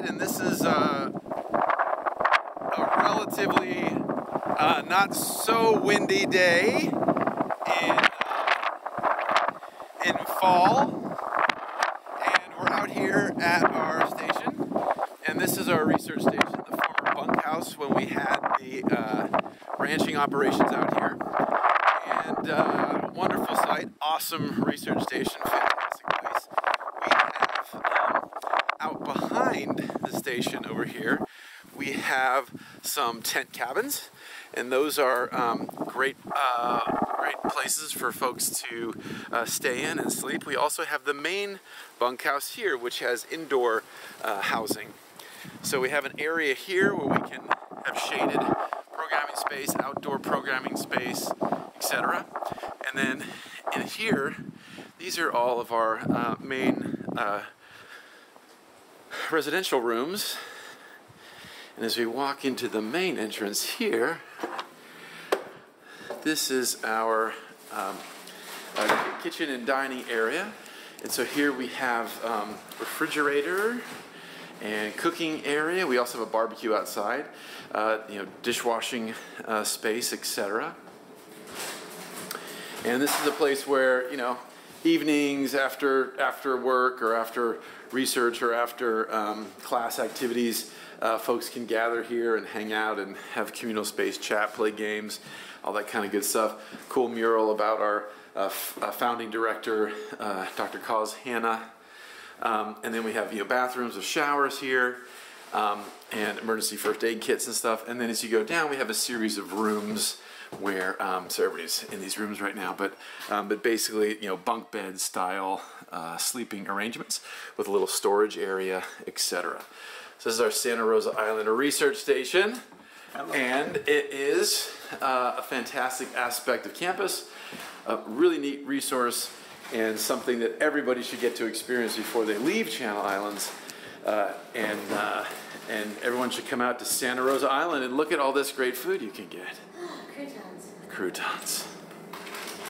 and this is uh, a relatively uh, not so windy day in, uh, in fall. And we're out here at our station and this is our research station the former bunkhouse when we had the uh, ranching operations out here. And uh, wonderful site awesome research station. Station over here, we have some tent cabins, and those are um, great, uh, great places for folks to uh, stay in and sleep. We also have the main bunkhouse here, which has indoor uh, housing. So we have an area here where we can have shaded programming space, outdoor programming space, etc. And then in here, these are all of our uh, main uh, residential rooms. And as we walk into the main entrance here, this is our um, uh, kitchen and dining area. And so here we have um, refrigerator and cooking area. We also have a barbecue outside, uh, you know, dishwashing uh, space, etc. And this is a place where you know evenings after after work or after research or after um, class activities, uh, folks can gather here and hang out and have communal space, chat, play games, all that kind of good stuff. Cool mural about our uh, uh, founding director, uh, Dr. Cause Hannah. Um, and then we have you know bathrooms with showers here. Um, and emergency first aid kits and stuff. And then as you go down, we have a series of rooms where um, so everybody's in these rooms right now, but um, but basically you know bunk bed style uh, sleeping arrangements with a little storage area, etc. So this is our Santa Rosa Island research station, and it is uh, a fantastic aspect of campus, a really neat resource, and something that everybody should get to experience before they leave Channel Islands. Uh, and uh, and everyone should come out to Santa Rosa Island and look at all this great food you can get. Croutons.